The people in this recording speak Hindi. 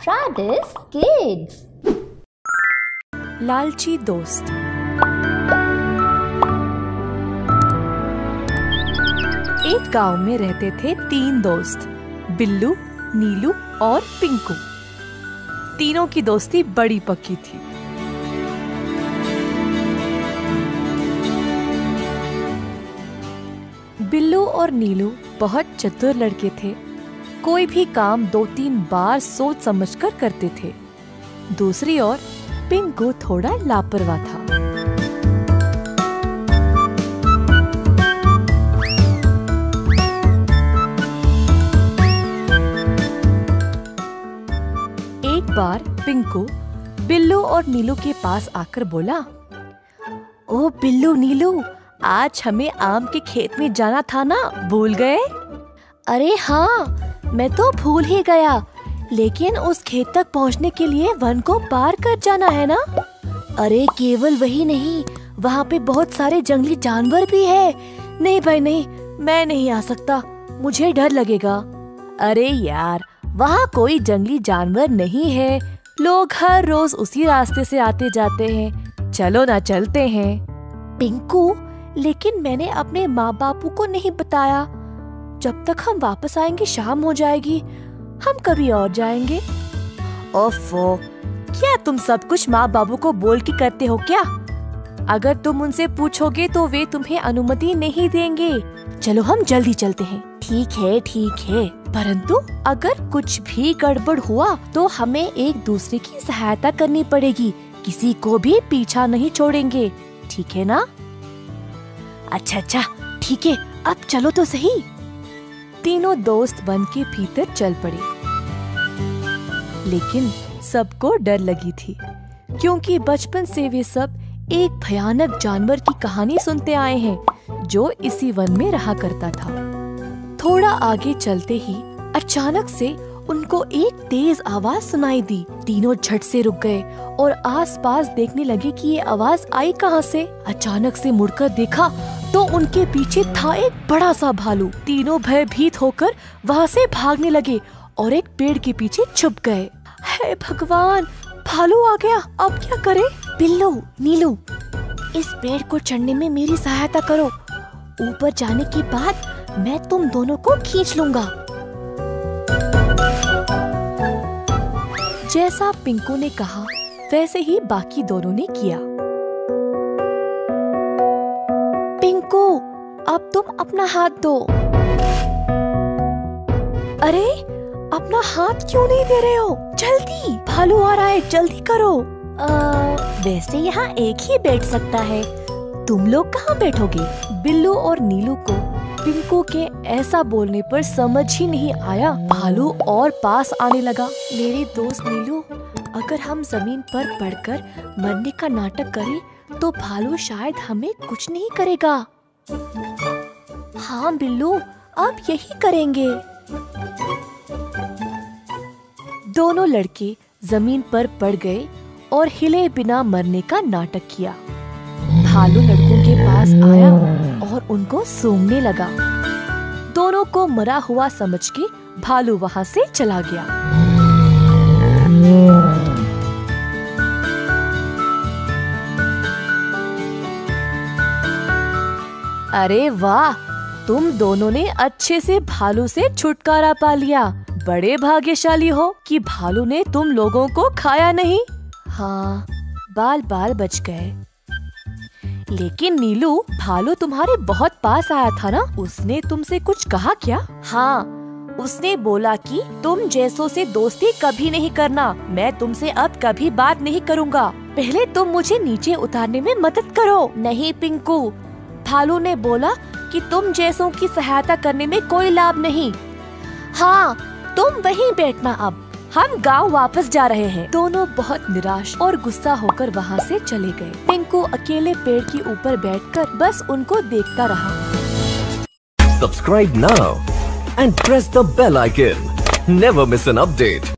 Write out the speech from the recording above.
Travis Kids. लालची दोस्त। एक गाँव में रहते थे तीन दोस्त, बिल्लू, नीलू और पिंकू। तीनों की दोस्ती बड़ी पक्की थी। बिल्लू और नीलू बहुत चतुर लड़के थे। कोई भी काम दो तीन बार सोच समझकर करते थे। दूसरी ओर, पिंकू थोड़ा लापरवाह था। एक बार पिंकू बिल्लू और नीलू के पास आकर बोला, ओ बिल्लू, नीलू, आज हमें आम के खेत में जाना था ना, भूल गए? अरे हाँ मैं तो भूल ही गया। लेकिन उस खेत तक पहुँचने के लिए वन को पार कर जाना है ना? अरे, केवल वही नहीं, वहाँ पे बहुत सारे जंगली जानवर भी है। नहीं भाई, नहीं, मैं नहीं आ सकता। मुझे डर लगेगा। अरे यार, वहाँ कोई जंगली जानवर नहीं है। लोग हर रोज उसी रास्ते से आते जाते हैं। चलो ना, चलते हैं। पिंकू, लेकिन मैंने अपने माँ बापू को नहीं बताया। जब तक हम वापस आएँगे, शाम हो जाएगी। हम कभी और जाएँगे। ओफो, क्या तुम सब कुछ माँ बाबू को बोल के करते हो क्या? अगर तुम उनसे पूछोगे तो वे तुम्हें अनुमति नहीं देंगे। चलो हम जल्दी चलते हैं। ठीक है ठीक है। परंतु अगर कुछ भी गड़बड़ हुआ तो हमें एक दूसरे की सहायता करनी पड़ेगी। किसी को भी पीछा नहीं छोड़ेंगे। ठीक है ना? अच्छा अच्छा। ठीक है, अब चलो तो सही। तीनों दोस्त वन के भीतर चल पड़े। लेकिन सबको डर लगी थी, क्योंकि बचपन से वे सब एक भयानक जानवर की कहानी सुनते आए हैं, जो इसी वन में रहा करता था। थोड़ा आगे चलते ही अचानक से उनको एक तेज आवाज़ सुनाई दी। तीनों झट से रुक गए और आसपास देखने लगे कि ये आवाज़ आई कहाँ से। अचानक से मुड़कर देखा तो उनके पीछे था एक बड़ा सा भालू। तीनों भयभीत होकर वहाँ से भागने लगे और एक पेड़ के पीछे छुप गए। हे भगवान, भालू आ गया। अब क्या करे? बिल्लू नीलू, इस पेड़ को चढ़ने में मेरी सहायता करो। ऊपर जाने के बाद मैं तुम दोनों को खींच लूँगा। जैसा पिंकू ने कहा, वैसे ही बाकी दोनों ने किया। पिंकू अब तुम अपना हाथ दो। अरे अपना हाथ क्यों नहीं दे रहे हो? जल्दी भालू आ रहा है जल्दी करो। आ, वैसे यहाँ एक ही बैठ सकता है। तुम लोग कहाँ बैठोगे? बिल्लू और नीलू को? पिंकू के ऐसा बोलने पर समझ ही नहीं आया। भालू और पास आने लगा। मेरे दोस्त नीलू अगर हम ज़मीन पर पड़कर मरने का नाटक करें तो भालू शायद हमें कुछ नहीं करेगा। हाँ बिल्लू, आप यही करेंगे। दोनों लड़के ज़मीन पर पड़ गए और हिले बिना मरने का नाटक किया। भालू लड़कों के पास आया और उनको सूंघने लगा। दोनों को मरा हुआ समझ के भालू वहाँ से चला गया। अरे वाह, तुम दोनों ने अच्छे से भालू से छुटकारा पा लिया। बड़े भाग्यशाली हो कि भालू ने तुम लोगों को खाया नहीं। हाँ बाल बाल बच गए। लेकिन नीलू, भालू तुम्हारे बहुत पास आया था ना? उसने तुमसे कुछ कहा क्या? हाँ उसने बोला कि तुम जैसों से दोस्ती कभी नहीं करना। मैं तुमसे अब कभी बात नहीं करूँगा। पहले तुम मुझे नीचे उतारने में मदद करो। नहीं, पिंकू भालू ने बोला कि तुम जैसों की सहायता करने में कोई लाभ नहीं। हाँ तुम वहीं बैठना अब। हम गाँव वापस जा रहे हैं। दोनों बहुत निराश और गुस्सा होकर वहाँ से चले गए। पिंकू अकेले पेड़ के ऊपर बैठकर बस उनको देखता रहा। Subscribe now and press the bell icon. Never miss an update.